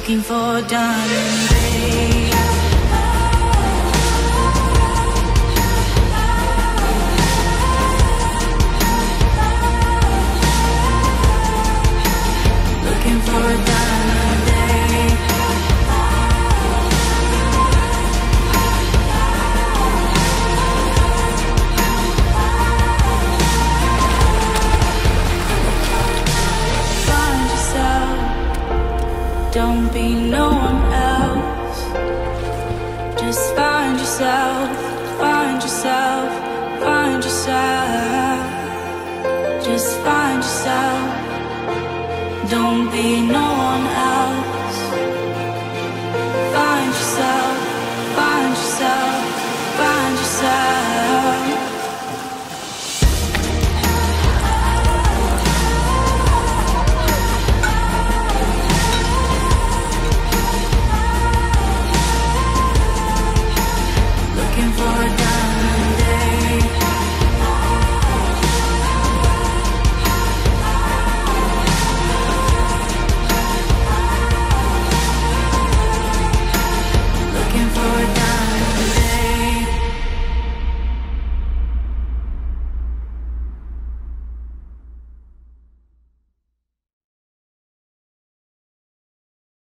looking for diamond, babe. Don't be no one else. Just find yourself. Find yourself. Find yourself. Just find yourself. Don't be no one else.